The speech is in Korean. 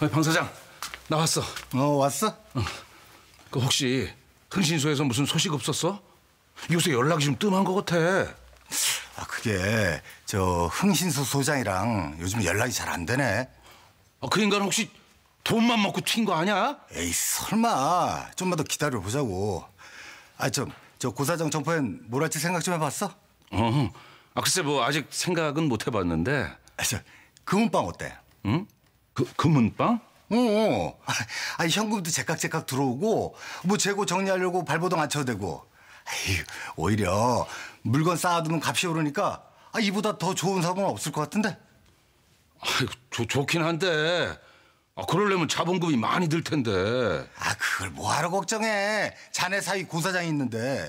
어, 방 사장 나 왔어. 어 왔어? 그 혹시 흥신소에서 무슨 소식 없었어? 요새 연락이 좀 뜸한 것 같아. 아 그게 저 흥신소 소장이랑 요즘 연락이 잘 안 되네. 아, 그 인간 혹시 돈만 먹고 튄 거 아니야? 에이 설마 좀만 더 기다려 보자고. 아좀 저 고사장 점포엔 뭘 할지 생각 좀 해봤어? 어. 아 글쎄 뭐 아직 생각은 못 해봤는데. 아, 저 금은방 어때? 응? 그 금은방? 어, 어. 아 현금도 제깍제깍 들어오고 뭐 재고 정리하려고 발버둥 안 쳐도 되고. 에이, 오히려 물건 쌓아두면 값이 오르니까 아, 이보다 더 좋은 사업은 없을 것 같은데. 아이고 좋, 좋긴 한데. 아 그러려면 자본금이 많이 들 텐데. 아 그걸 뭐하러 걱정해. 자네 사위 고사장이 있는데.